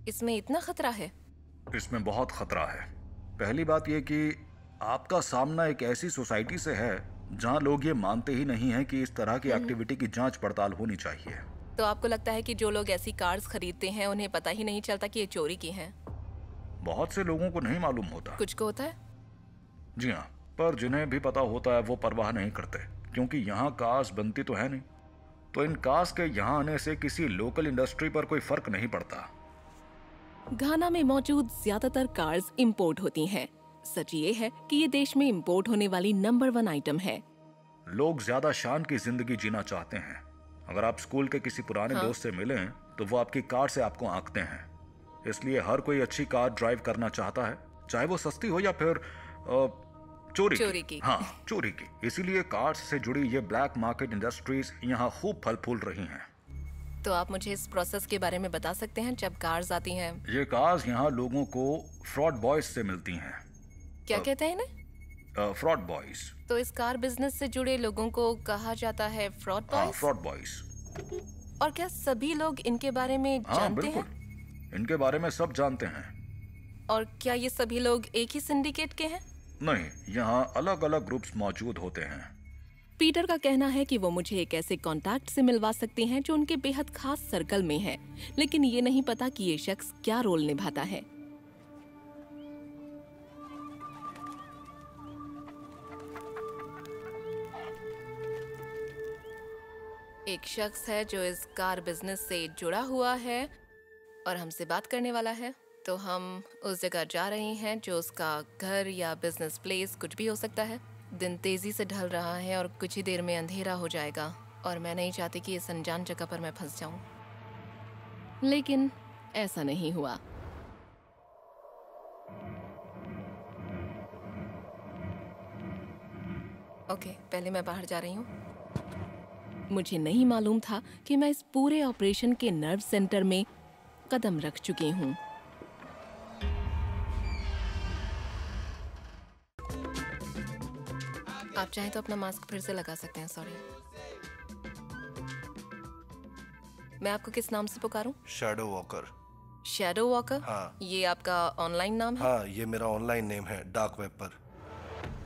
इसमें इतना खतरा है? इसमें बहुत खतरा है। पहली बात यह कि आपका सामना एक ऐसी सोसाइटी से है जहाँ लोग ये मानते ही नहीं हैं कि इस तरह की एक्टिविटी की जाँच पड़ताल होनी चाहिए। तो आपको लगता है कि जो लोग ऐसी कार्स खरीदते हैं उन्हें पता ही नहीं चलता कि ये चोरी की हैं? बहुत से लोगों को नहीं मालूम होता। कुछ को होता है? जी हाँ पर जिन्हें भी पता होता है वो परवाह नहीं करते क्योंकि यहाँ कार्स बनती तो है नहीं। तो इन कार्स के यहाँ आने से किसी लोकल इंडस्ट्री पर कोई फ़र्क नहीं पड़ता। घाना में मौजूद ज़्यादातर कार्स इंपोर्ट होती हैं। सच ये है कि ये देश में इंपोर्ट होने वाली नंबर वन आइटम है। लोग ज़्यादा शान की ज़िंदगी जीना चाहते हैं। अगर आप स्कूल के किसी पुराने हाँ। दोस्त से मिले तो वो आपकी कार से आपको आंकते हैं। इसलिए हर कोई अच्छी कार ड्राइव करना चाहता है चाहे वो सस्ती हो या फिर चोरी चोरी की। की। हाँ चोरी की। इसीलिए कार से जुड़ी ये ब्लैक मार्केट इंडस्ट्रीज़ यहाँ खूब फल फूल रही हैं। तो आप मुझे इस प्रोसेस के बारे में बता सकते हैं जब कार्स आती हैं? ये कार्स यहाँ लोगों को फ्रॉड बॉयज़ से मिलती हैं। क्या कहते हैं इन्हें? फ्रॉड बॉयज़ तो इस कार बिज़नेस से जुड़े लोगों को कहा जाता है फ्रॉड बॉयज़ फ्रॉड बॉयज़ और क्या सभी लोग इनके बारे में हाँ जानते हैं? इनके बारे में सब जानते हैं। और क्या ये सभी लोग एक ही सिंडिकेट के हैं? नहीं यहाँ अलग अलग ग्रुप्स मौजूद होते हैं। पीटर का कहना है कि वो मुझे एक ऐसे कॉन्टैक्ट से मिलवा सकते हैं जो उनके बेहद खास सर्कल में है। लेकिन ये नहीं पता कि ये शख्स क्या रोल निभाता है। एक शख्स है जो इस कार बिज़नेस से जुड़ा हुआ है। और हमसे बात करने वाला है तो हम उस जगह जा रहे हैं जो उसका घर या बिज़नेस प्लेस कुछ भी हो सकता है। दिन तेज़ी से ढल रहा है और कुछ ही देर में अंधेरा हो जाएगा, और मैं नहीं चाहती कि इस अनजान जगह पर मैं फंस जाऊँ। लेकिन ऐसा नहीं हुआ। ओके, पहले मैं बाहर जा रही हूँ। मुझे नहीं मालूम था कि मैं इस पूरे ऑपरेशन के नर्व सेंटर में कदम रख चुकी हूँ। आप चाहें तो अपना मास्क फिर से लगा सकते हैं सॉरी मैं आपको किस नाम से पुकारूं? शैडो वॉकर शैडो वॉकर हाँ। ये आपका ऑनलाइन नाम है? हाँ ये मेरा ऑनलाइन नेम है डार्क वेब पर।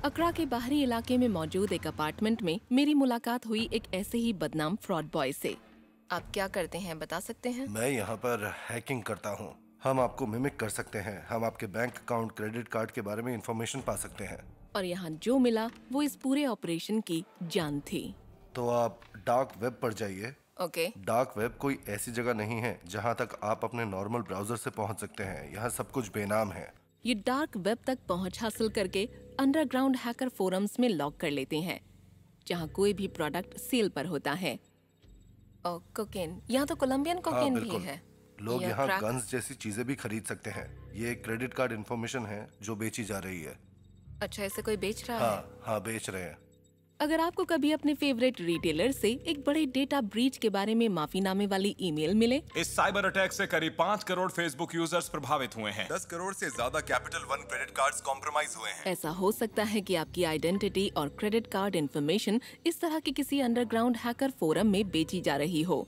अकरा के बाहरी इलाके में मौजूद एक अपार्टमेंट में मेरी मुलाकात हुई एक ऐसे ही बदनाम फ्रॉड बॉय से। आप क्या करते हैं बता सकते हैं? मैं यहाँ पर हैकिंग करता हूँ। हम आपको मिमिक कर सकते हैं। हम आपके बैंक अकाउंट क्रेडिट कार्ड के बारे में इंफॉर्मेशन पा सकते हैं। और यहाँ जो मिला वो इस पूरे ऑपरेशन की जान थी। तो आप डार्क वेब पर जाइए। ओके डार्क वेब कोई ऐसी जगह नहीं है जहाँ तक आप अपने नॉर्मल ब्राउज़र से पहुँच सकते हैं। यहाँ सब कुछ बेनाम है। ये डार्क वेब तक पहुँच हासिल करके अंडरग्राउंड हैकर फोरम्स में लॉक कर लेते हैं जहाँ कोई भी प्रोडक्ट सेल पर होता है। कोकेन यहाँ तो कोलंबियन हाँ कोकेन भी है। लोग यहाँ गन्स जैसी चीज़ें भी खरीद सकते हैं। ये क्रेडिट कार्ड इन्फॉर्मेशन है जो बेची जा रही है। अच्छा ऐसे कोई बेच रहा हाँ, है? हाँ हाँ बेच रहे हैं। अगर आपको कभी अपने फेवरेट रिटेलर से एक बड़े डेटा ब्रीच के बारे में माफीनामे वाली ईमेल मिले? इस साइबर अटैक से करीब पाँच करोड़ फेसबुक यूज़र्स प्रभावित हुए हैं। 10 करोड़ से ज़्यादा capital one credit cards compromise हुए हैं। ऐसा हो सकता है कि आपकी आइडेंटिटी और क्रेडिट कार्ड इन्फॉर्मेशन इस तरह के किसी अंडरग्राउंड हैकर फोरम में बेची जा रही हो।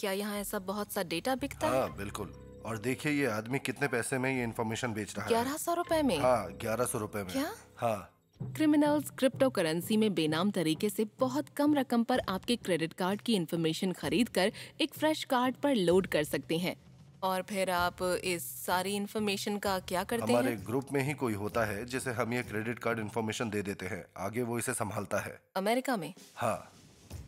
क्या यहाँ ऐसा बहुत सा डेटा बिकता हाँ, है हाँ बिल्कुल। और देखिए ये आदमी कितने पैसे में ये इन्फॉर्मेशन बेच रहा है। ग्यारह सौ रुपए में? हाँ ग्यारह सौ रुपए में। क्या? हाँ। क्रिमिनल्स क्रिप्टो करेंसी में बेनाम तरीके से बहुत कम रकम पर आपके क्रेडिट कार्ड की इन्फॉर्मेशन खरीद कर एक फ्रेश कार्ड पर लोड कर सकते हैं। और फिर आप इस सारी इन्फॉर्मेशन का क्या करते हमारे हैं? ग्रुप में ही कोई होता है जिसे हम ये क्रेडिट कार्ड इन्फॉर्मेशन दे देते हैं। आगे वो इसे संभालता है। अमेरिका में? हाँ।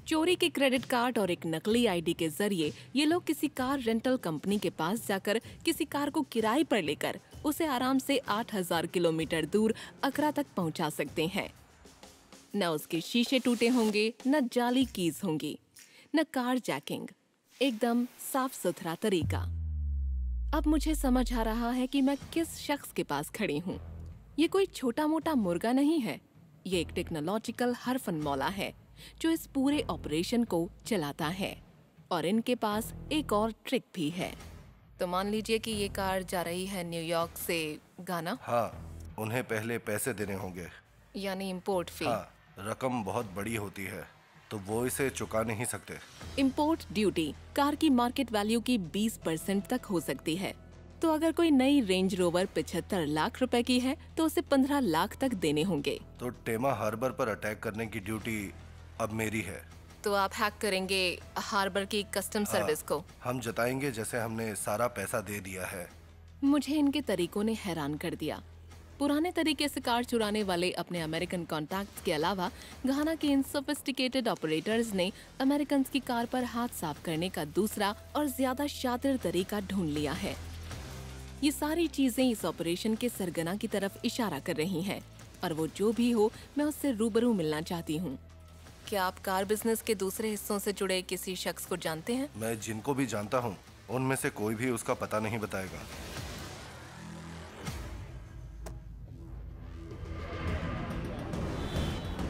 चोरी के क्रेडिट कार्ड और एक नकली आईडी के ज़रिए ये लोग किसी कार रेंटल कंपनी के पास जाकर किसी कार को किराए पर लेकर उसे आराम से 8000 किलोमीटर दूर अकरा तक पहुँचा सकते हैं। न उसके शीशे टूटे होंगे, न जाली कीज होंगी, न कार जैकिंग। एकदम साफ़ सुथरा तरीका। अब मुझे समझ आ रहा है कि मैं किस शख्स के पास खड़ी हूँ। ये कोई छोटा मोटा मुर्गा नहीं है। ये एक टेक्नोलॉजिकल हरफन मौला है। जो इस पूरे ऑपरेशन को चलाता है। और इनके पास एक और ट्रिक भी है। तो मान लीजिए कि ये कार जा रही है न्यूयॉर्क से गाना। हाँ उन्हें पहले पैसे देने होंगे। यानी इम्पोर्ट फ़ी हाँ रकम बहुत बड़ी होती है तो वो इसे चुका नहीं सकते। इम्पोर्ट ड्यूटी कार की मार्केट वैल्यू की 20 परसेंट तक हो सकती है। तो अगर कोई नई रेंज रोवर 75 लाख रुपए की है तो उसे 15 लाख तक देने होंगे। तो टेमा हार्बर पर अटैक करने की ड्यूटी अब मेरी है। तो आप हैक करेंगे हार्बर की कस्टम सर्विस को। हम जताएँगे जैसे हमने सारा पैसा दे दिया है। मुझे इनके तरीकों ने हैरान कर दिया। पुराने तरीके से कार चुराने वाले अपने अमेरिकन कॉन्टैक्ट्स के अलावा घाना के इन सोफिस्टिकेटेड ऑपरेटर्स ने अमेरिकन की कार पर हाथ साफ़ करने का दूसरा और ज़्यादा शातिर तरीका ढूंढ लिया है। ये सारी चीज़ें इस ऑपरेशन के सरगना की तरफ़ इशारा कर रही हैं और वो जो भी हो मैं उससे रूबरू मिलना चाहती हूँ। क्या आप कार बिज़नेस के दूसरे हिस्सों से जुड़े किसी शख्स को जानते हैं? मैं जिनको भी जानता हूँ उनमें से कोई भी उसका पता नहीं बताएगा।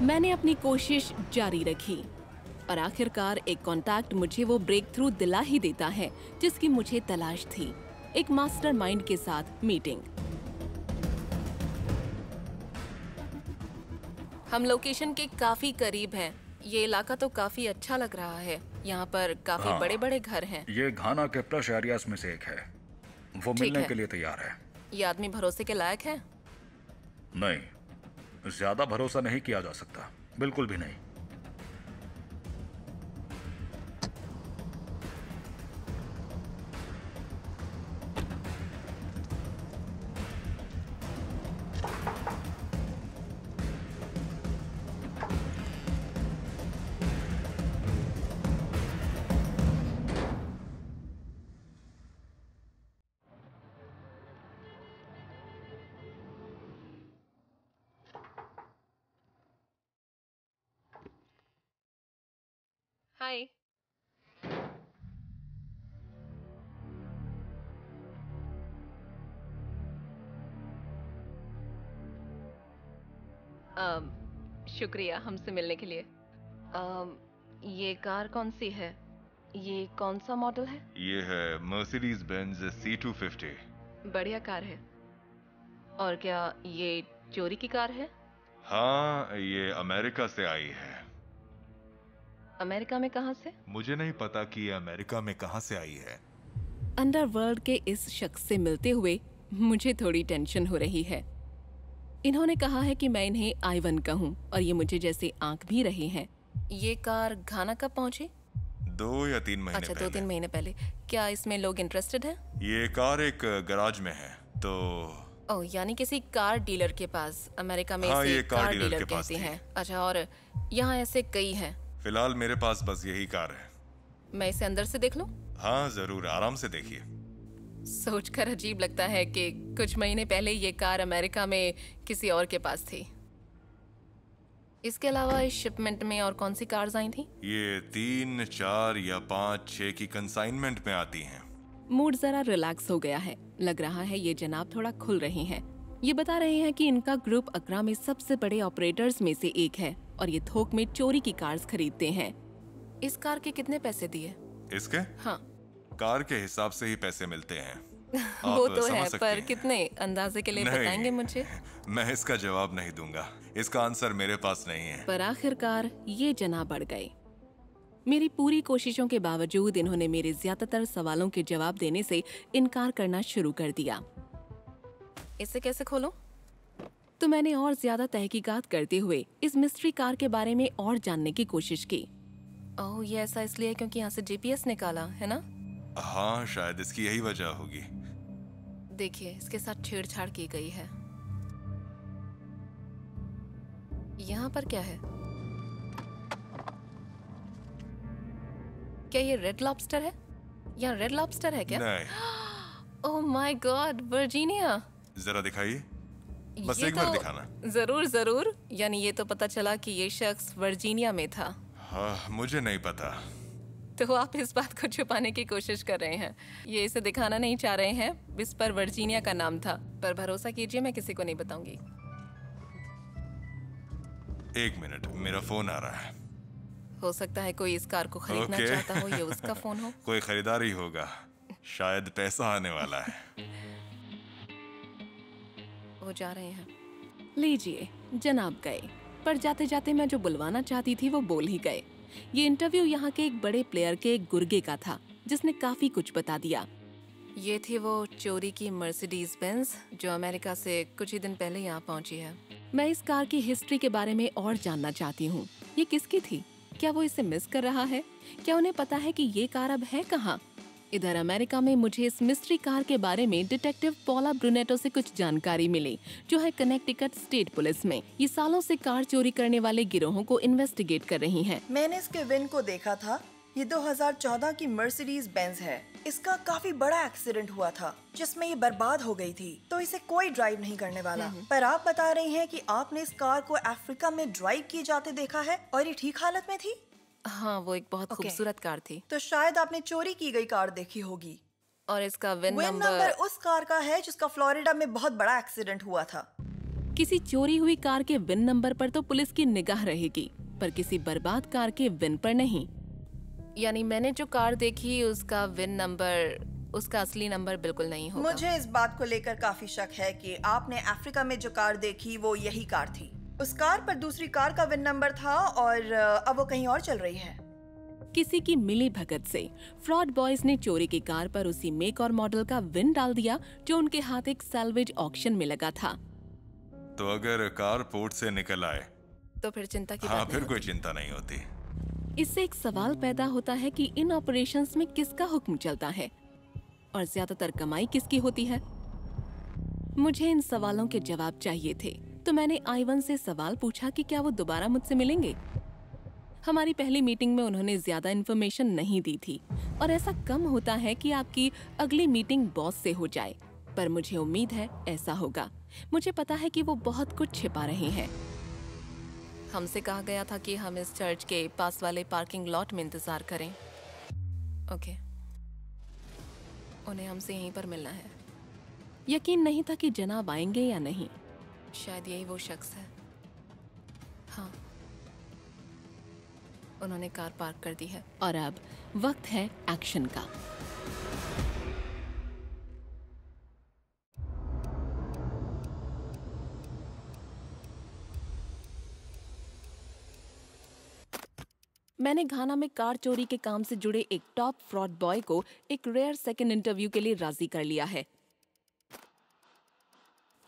मैंने अपनी कोशिश जारी रखी और आखिरकार एक कांटेक्ट मुझे वो ब्रेक थ्रू दिला ही देता है जिसकी मुझे तलाश थी एक मास्टरमाइंड के साथ मीटिंग हम लोकेशन के काफ़ी करीब हैं ये इलाका तो काफ़ी अच्छा लग रहा है। यहाँ पर काफ़ी हाँ। बड़े बड़े घर हैं। ये घाना के प्लस एरिया में से एक है। वो मिलने है। के लिए तैयार है। ये आदमी भरोसे के लायक है? नहीं ज़्यादा भरोसा नहीं किया जा सकता। बिल्कुल भी नहीं। हाय अम, शुक्रिया हमसे मिलने के लिए। अम, ये कार कौन सी है? ये कौन सा मॉडल है? ये है Mercedes Benz C two fifty बढ़िया कार है। और क्या ये चोरी की कार है? हाँ ये अमेरिका से आई है। अमेरिका में कहाँ से? मुझे नहीं पता कि ये अमेरिका में कहाँ से आई है। अंडरवर्ल्ड के इस शख्स से मिलते हुए मुझे थोड़ी टेंशन हो रही है। इन्होंने कहा है कि मैं इन्हें आइवन कहूँ और ये मुझे जैसे आंक भी रहे हैं। ये कार घाना कब पहुँची? दो या तीन महीने अच्छा दो तीन महीने पहले। क्या इसमें लोग इंटरेस्टेड हैं? ये कार एक गराज में है तो ओह यानी किसी कार डीलर के पास अमेरिका में हाँ, इसे कार कार डीलर डीलर के पास कहते हैं। अच्छा और यहाँ ऐसे कई हैं। फ़िलहाल मेरे पास बस यही कार है। मैं इसे अंदर से देख लूँ? हाँ ज़रूर आराम से देखिए। सोचकर अजीब लगता है कि कुछ महीने पहले ये कार अमेरिका में किसी और के पास थी। इसके अलावा इस शिपमेंट में और कौन सी कार्स आई थी? ये तीन चार या पाँच छः की कंसाइनमेंट में आती हैं। मूड जरा रिलैक्स हो गया है। लग रहा है ये जनाब थोड़ा खुल रहे हैं। ये बता रहे हैं कि इनका ग्रुप अकरा में सबसे बड़े ऑपरेटर्स में से एक है और ये थोक में चोरी की कार्स खरीदते हैं। इस कार के कितने पैसे दिए? इसके? हाँ। कार के हिसाब से ही पैसे मिलते हैं। वो तो है पर कितने अंदाजे के लिए बताएँगे मुझे? मैं इसका जवाब नहीं दूँगा। इसका आंसर मेरे पास नहीं है। पर आखिरकार ये जना बढ़ गए मेरी पूरी कोशिशों के बावजूद इन्होंने मेरे ज़्यादातर सवालों के जवाब देने से इनकार करना शुरू कर दिया। इसे कैसे खोलूं? तो मैंने और ज़्यादा तहकीकात करते हुए इस मिस्ट्री कार के बारे में और जानने की कोशिश की। ओह ये ऐसा इसलिए क्योंकि यहाँ से जीपीएस निकाला है ना? हाँ शायद इसकी यही वजह होगी। देखिए इसके साथ छेड़छाड़ की गई है। यहाँ पर क्या है? क्या ये रेड लॉबस्टर है? यहाँ रेड लॉबस्टर है क्या? नहीं। ओह माय गॉड वर्जीनिया जरा दिखाइए। बस एक बार तो- दिखाना। ज़रूर ज़रूर। यानी ये तो पता चला कि ये शख्स वर्जीनिया में था। हाँ मुझे नहीं पता। तो आप इस बात को छुपाने की कोशिश कर रहे हैं। ये इसे दिखाना नहीं चाह रहे हैं। इस पर वर्जीनिया का नाम था। पर भरोसा कीजिए मैं किसी को नहीं बताऊँगी। एक मिनट मेरा फ़ोन आ रहा है। हो सकता है कोई इस कार को खरीदना ओके। चाहता हो ये उसका फ़ोन हो। कोई खरीदार ही होगा। शायद पैसा आने वाला है। वो जा रहे हैं। लीजिए जनाब गए। पर जाते जाते मैं जो बुलवाना चाहती थी वो बोल ही गए। ये इंटरव्यू यहाँ के एक बड़े प्लेयर के एक गुर्गे का था जिसने काफ़ी कुछ बता दिया। ये थी वो चोरी की मर्सिडीज बेंज जो अमेरिका से कुछ ही दिन पहले यहाँ पहुँची है। मैं इस कार की हिस्ट्री के बारे में और जानना चाहती हूँ। ये किसकी थी? क्या वो इसे मिस कर रहा है? क्या उन्हें पता है कि ये कार अब है कहाँ? इधर अमेरिका में मुझे इस मिस्ट्री कार के बारे में डिटेक्टिव पॉला ब्रुनेटो से कुछ जानकारी मिली जो है कनेक्टिकट स्टेट पुलिस में। ये सालों से कार चोरी करने वाले गिरोहों को इन्वेस्टिगेट कर रही हैं। मैंने इसके विन को देखा था। ये 2014 की मर्सिडीज बेंज है। इसका काफ़ी बड़ा एक्सीडेंट हुआ था जिसमें ये बर्बाद हो गई थी तो इसे कोई ड्राइव नहीं करने वाला। नहीं। पर आप बता रही हैं कि आपने इस कार को अफ्रीका में ड्राइव किए जाते देखा है और ये ठीक हालत में थी? हाँ वो एक बहुत Okay. खूबसूरत कार थी। तो शायद आपने चोरी की गई कार देखी होगी। और इसका विन विन नंबर नंबर उस कार का है जिसका फ्लोरिडा में बहुत बड़ा एक्सीडेंट हुआ था। किसी चोरी हुई कार के विन नंबर पर तो पुलिस की निगाह रहेगी पर किसी बर्बाद कार के विन पर नहीं। यानी मैंने जो कार देखी उसका विन नंबर उसका असली नंबर बिल्कुल नहीं होगा। मुझे इस बात को लेकर काफ़ी शक है कि आपने अफ्रीका में जो कार देखी वो यही कार थी। उस कार पर दूसरी कार का विन नंबर था और अब वो कहीं और चल रही है। किसी की मिली भगत से फ्रॉड बॉयज़ ने चोरी की कार पर उसी मेक और मॉडल का विन डाल दिया जो उनके हाथ एक सैलवेज ऑक्शन में लगा था। तो अगर कार पोर्ट से निकल आए तो फिर चिंता की हाँ फिर नहीं कोई चिंता नहीं होती। इससे एक सवाल पैदा होता है कि इन ऑपरेशंस में किसका हुक्म चलता है और ज़्यादातर कमाई किसकी होती है? मुझे इन सवालों के जवाब चाहिए थे। तो मैंने आइवन से सवाल पूछा कि क्या वो दोबारा मुझसे मिलेंगे? हमारी पहली मीटिंग में उन्होंने ज़्यादा इन्फॉर्मेशन नहीं दी थी। और ऐसा कम होता है कि आपकी अगली मीटिंग बॉस से हो जाए। पर मुझे उम्मीद है ऐसा होगा। मुझे पता है कि वो बहुत कुछ छिपा रहे हैं। हमसे कहा गया था कि हम इस चर्च के पास वाले पार्किंग लॉट में इंतज़ार करें। ओके उन्हें हमसे यहीं पर मिलना है। यकीन नहीं था कि जनाब आएँगे या नहीं। शायद यही वो शख्स है। हाँ। उन्होंने कार पार्क कर दी है। और अब वक्त है एक्शन का। मैंने घाना में कार चोरी के काम से जुड़े एक टॉप फ्रॉड बॉय को एक रेयर सेकंड इंटरव्यू के लिए राज़ी कर लिया है।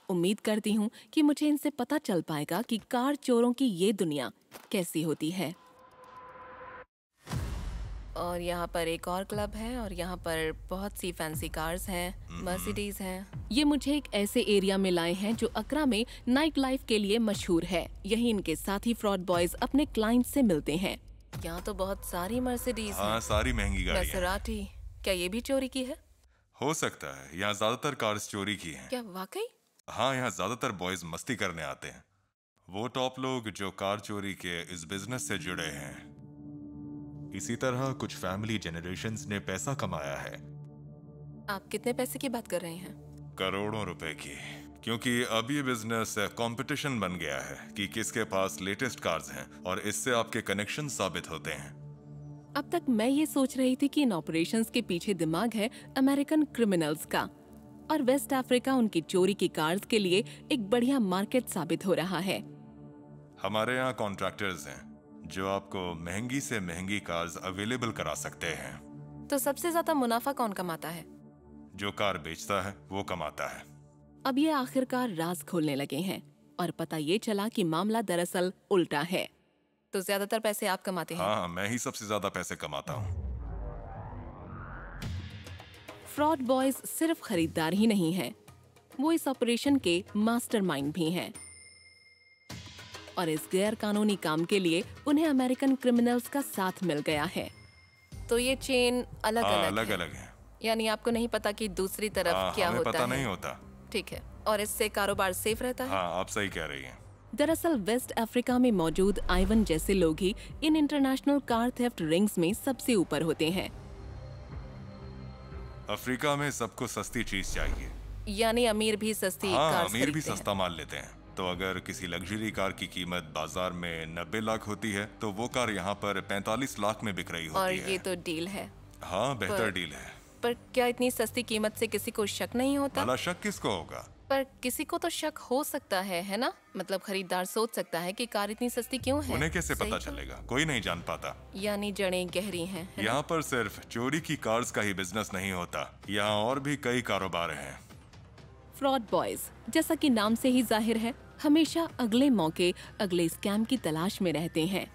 उम्मीद करती हूँ कि मुझे इनसे पता चल पाएगा कि कार चोरों की ये दुनिया कैसी होती है। और यहाँ पर एक और क्लब है और यहाँ पर बहुत सी फैंसी कार्स हैं मर्सिडीज हैं। ये मुझे एक ऐसे एरिया में लाए हैं जो अकरा में नाइट लाइफ के लिए मशहूर है। यही इनके साथी फ्रॉड बॉयज़ अपने क्लाइंट से मिलते हैं। यहाँ तो बहुत सारी मर्सिडीज हाँ। हैं सारी महँगी गाड़ियाँ क्या ये भी चोरी की है? हो सकता है यहाँ ज़्यादातर कार्स चोरी की हैं। क्या वाकई? हाँ यहाँ ज़्यादातर बॉयज़ मस्ती करने आते हैं। वो टॉप लोग जो कार चोरी के इस बिज़नेस से जुड़े हैं। इसी तरह कुछ फैमिली जनरेशन्स ने पैसा कमाया है। आप कितने पैसे की बात कर रहे हैं? करोड़ों रुपए की। क्योंकि अब ये बिज़नेस कंपटीशन बन गया है कि किसके पास लेटेस्ट कार्स हैं और इससे आपके कनेक्शन साबित होते हैं। अब तक मैं ये सोच रही थी कि इन ऑपरेशंस के पीछे दिमाग है अमेरिकन क्रिमिनल्स का। और वेस्ट अफ्रीका उनकी चोरी की कार्स के लिए एक बढ़िया मार्केट साबित हो रहा है। हमारे यहाँ कॉन्ट्रैक्टर्स हैं जो आपको महँगी से महँगी कार्स अवेलेबल करा सकते हैं। तो सबसे ज़्यादा मुनाफा कौन कमाता है? जो कार बेचता है वो कमाता है। अब ये आखिरकार राज खोलने लगे हैं और पता ये चला कि मामला दरअसल उल्टा है। तो ज़्यादातर पैसे आप कमाते हैं? हाँ मैं ही सबसे ज़्यादा पैसे कमाता हूँ। फ्रॉड बॉयज़ सिर्फ़ खरीदार ही नहीं हैं। वो इस ऑपरेशन के मास्टरमाइंड भी हैं। और इस गैर कानूनी काम के लिए उन्हें अमेरिकन क्रिमिनल्स का साथ मिल गया है। तो ये चेन अलग हाँ अलग अलग है। अलग है। यानी आपको नहीं पता कि दूसरी तरफ़ हाँ, क्या होता पता है। नहीं होता। ठीक है। और इससे कारोबार सेफ़ रहता है? हाँ आप सही कह रही हैं। दरअसल वेस्ट अफ्रीका में मौजूद आइवन जैसे लोग ही इन इंटरनेशनल कार थेफ्ट रिंग्स में सबसे ऊपर होते हैं। अफ्रीका में सबको सस्ती चीज़ चाहिए। यानी अमीर भी सस्ती हाँ कार अमीर भी सस्ता माल लेते हैं। तो अगर किसी लग्जरी कार की कीमत बाज़ार में 90 लाख होती है तो वो कार यहाँ पर 45 लाख में बिक रही होती और है। ये तो डील है। हाँ बेहतर डील है। पर क्या इतनी सस्ती कीमत से किसी को शक नहीं होता? भला शक किसको होगा? पर किसी को तो शक हो सकता है है ना? मतलब खरीदार सोच सकता है कि कार इतनी सस्ती क्यों है। उन्हें कैसे पता तो? चलेगा? कोई नहीं जान पाता। यानी जड़ें गहरी हैं है यहाँ पर सिर्फ़ चोरी की कार्स का ही बिज़नेस नहीं होता। यहाँ और भी कई कारोबार हैं। फ्रॉड बॉयज़ जैसा कि नाम से ही ज़ाहिर है हमेशा अगले मौके अगले स्कैम की तलाश में रहते हैं।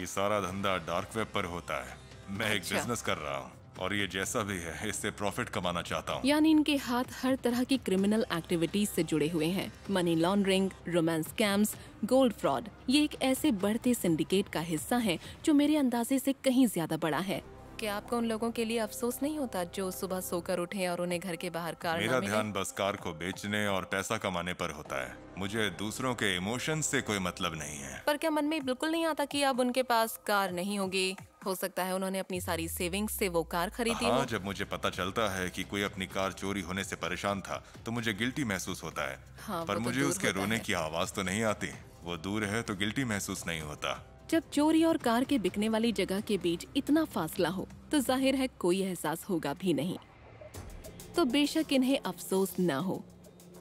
ये सारा धंधा डार्क वेब पर होता है। मैं अच्छा। एक। बिज़नेस कर रहा हूँ। और ये जैसा भी है इससे प्रॉफिट कमाना चाहता हूँ। यानी इनके हाथ हर तरह की क्रिमिनल एक्टिविटीज़ से जुड़े हुए हैं। Money laundering romance scams gold fraud ये एक ऐसे बढ़ते सिंडिकेट का हिस्सा है जो मेरे अंदाजे से कहीं ज़्यादा बड़ा है। क्या आपको उन लोगों के लिए अफसोस नहीं होता जो सुबह सोकर उठे और उन्हें घर के बाहर कार मेरा ध्यान बस कार को बेचने और पैसा कमाने पर होता है। मुझे दूसरों के इमोशंस से कोई मतलब नहीं है। पर क्या मन में बिल्कुल नहीं आता कि अब उनके पास कार नहीं होगी? हो सकता है उन्होंने अपनी सारी सेविंग्स से वो कार खरीदी हाँ जब मुझे पता चलता है कि कोई अपनी कार चोरी होने से परेशान था तो मुझे गिल्टी महसूस होता है। हाँ, पर तो मुझे उसके रोने। की आवाज़ तो नहीं आती। वो दूर है तो गिल्टी महसूस नहीं होता। जब चोरी और कार के बिकने वाली जगह के बीच इतना फासला हो तो ज़ाहिर है कोई एहसास होगा भी नहीं। तो बेशक इन्हें अफसोस न हो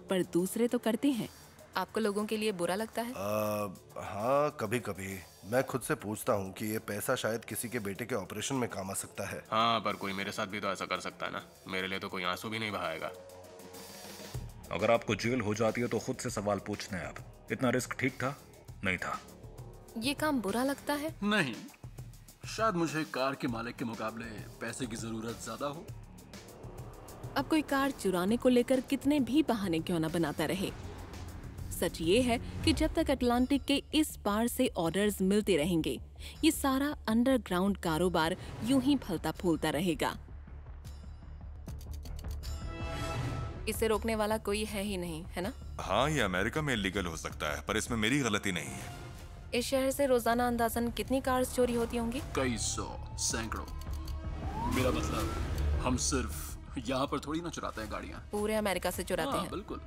पर दूसरे तो करते हैं। आपको लोगों के लिए बुरा लगता है? आ, हाँ कभी कभी मैं खुद से पूछता हूँ कि ये पैसा शायद किसी के बेटे के ऑपरेशन में काम आ सकता है। हाँ पर कोई मेरे साथ भी तो ऐसा कर सकता है ना? मेरे लिए तो कोई आँसू भी नहीं बहाएगा। अगर आपको जेल हो जाती है तो खुद से सवाल पूछने हैं आप। इतना रिस्क ठीक था? नहीं था। ये काम बुरा लगता है? नहीं। शायद मुझे कार के मालिक के मुकाबले पैसे की ज़रूरत ज़्यादा हो। अब कोई कार चुराने को लेकर कितने भी बहाने क्यों ना बनाता रहे? सच ये है कि जब तक अटलांटिक के इस पार से ऑर्डर्स मिलते रहेंगे ये सारा अंडरग्राउंड कारोबार यूँ ही फलता फूलता रहेगा। इसे रोकने वाला कोई है ही नहीं है ना? हाँ ये अमेरिका में इलीगल हो सकता है पर इसमें मेरी गलती नहीं है। इस शहर से रोज़ाना अंदाजन कितनी कार्स चोरी होती होंगी? कई सौ सैकड़ों। मेरा मतलब हम सिर्फ़ यहाँ पर थोड़ी ना चुराते हैं गाड़ियाँ। पूरे अमेरिका से चुराते हाँ, हैं। बिल्कुल।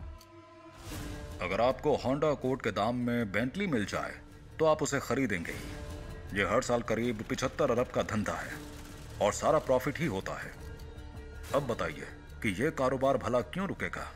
अगर आपको होंडा कोट के दाम में बेंटली मिल जाए तो आप उसे खरीदेंगे ही। ये हर साल करीब पिछहत्तर अरब का धंधा है और सारा प्रॉफिट ही होता है। अब बताइए कि यह कारोबार भला क्यों रुकेगा?